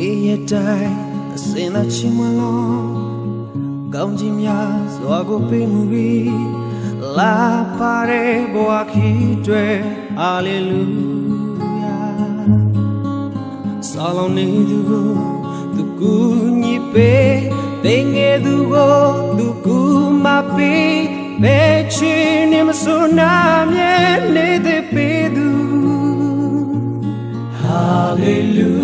ရေရတိုင်းအစင်သာချီမလုံးကောင်းခြင်းများစွာကိုပေးမှုပြီးလာပါတဲ့ဘဝခီးတွေဟာလေလုယာဆောလုံးနေသူကိုသူကူညီပေးသိငယ်သူကိုသူကူမပေးဘယ်ချင်နေမစွနာမြဲနေတဲ့ပေးသူ Hallelujah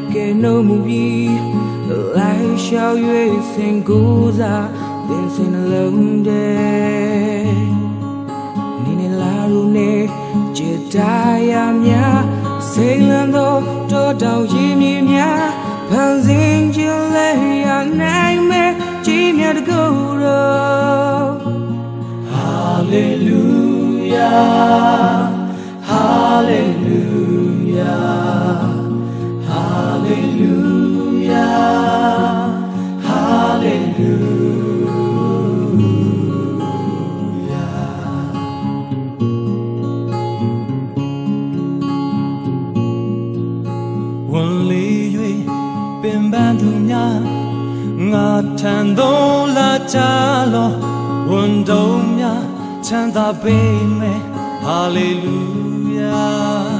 တိုင်းဆောင်းမလေးမီဒုက္ခတွေကဲနှုတ်မှုပြီးလိုက်ရှောက်၍စင်ကိုးစားသင်စင်နှလုံးတဲ့နေနေလာရုံနဲ့ကြည်တရားများစိတ်လန်းသောတောတောင်ရည်မြ Hallelujah Hallelujah Hallelujah Hallelujah ဝန်လေး၍ပင်ပန်းသူများငါထံသို့လာကြလောဝန်တုံးများချမ်းသာပေးမယ်ဟာလေလုယာဝေ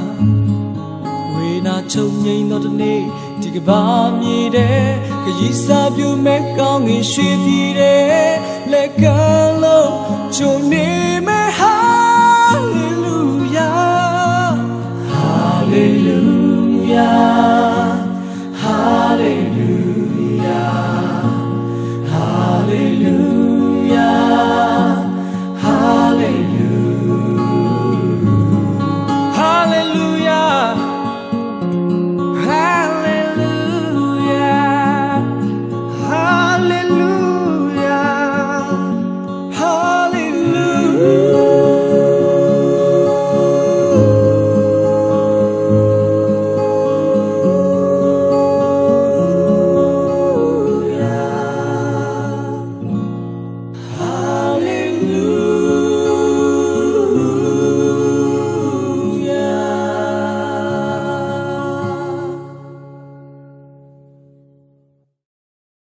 နာချုပ်ငိမ့်သောတနေ့ဒီကဘာမြေတဲ့ခရီးစားပြုမဲ့ကောင်းငင်ရွှေပြည်တဲ့လက်က